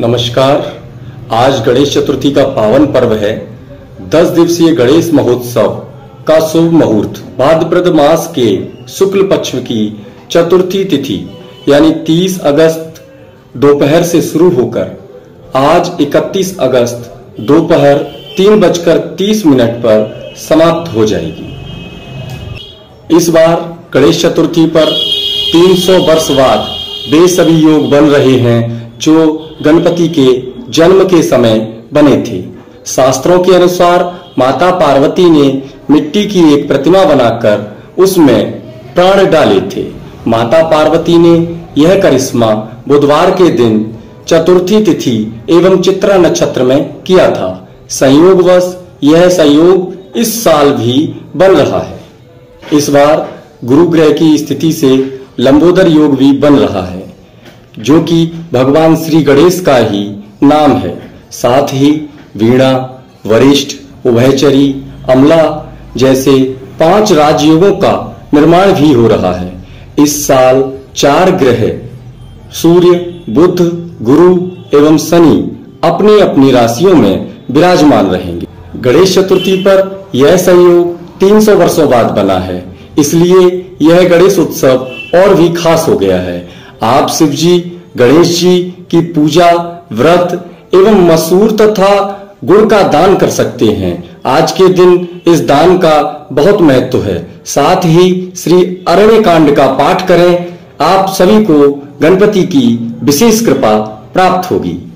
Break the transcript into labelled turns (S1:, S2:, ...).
S1: नमस्कार। आज गणेश चतुर्थी का पावन पर्व है। दस दिवसीय गणेश महोत्सव का शुभ मुहूर्त। भाद्रपद मास के शुक्ल पक्ष की चतुर्थी तिथि, यानी 30 अगस्त दोपहर से शुरू होकर आज 31 अगस्त दोपहर तीन बजकर तीस मिनट पर समाप्त हो जाएगी। इस बार गणेश चतुर्थी पर 300 वर्ष बाद वे सभी योग बन रहे हैं जो गणपति के जन्म के समय बने थे। शास्त्रों के अनुसार माता पार्वती ने मिट्टी की एक प्रतिमा बनाकर उसमें प्राण डाले थे। माता पार्वती ने यह करिश्मा बुधवार के दिन चतुर्थी तिथि एवं चित्रा नक्षत्र में किया था। संयोगवश यह संयोग इस साल भी बन रहा है। इस बार गुरु ग्रह की स्थिति से लंबोदर योग भी बन रहा है। जो कि भगवान श्री गणेश का ही नाम है। साथ ही वीणा, वरिष्ठ, उभयचरी, अमला जैसे पाँच राजयोगों का निर्माण भी हो रहा है। इस साल चार ग्रह, सूर्य, बुध, गुरु एवं शनि अपनी अपनी राशियों में विराजमान रहेंगे। गणेश चतुर्थी पर यह संयोग 300 वर्षों बाद बना है, इसलिए यह गणेश उत्सव और भी खास हो गया है। आप शिव जी, गणेश जी की पूजा, व्रत एवं मसूर तथा गुड़ का दान कर सकते हैं। आज के दिन इस दान का बहुत महत्व है। साथ ही श्री अरण्य कांड का पाठ करें। आप सभी को गणपति की विशेष कृपा प्राप्त होगी।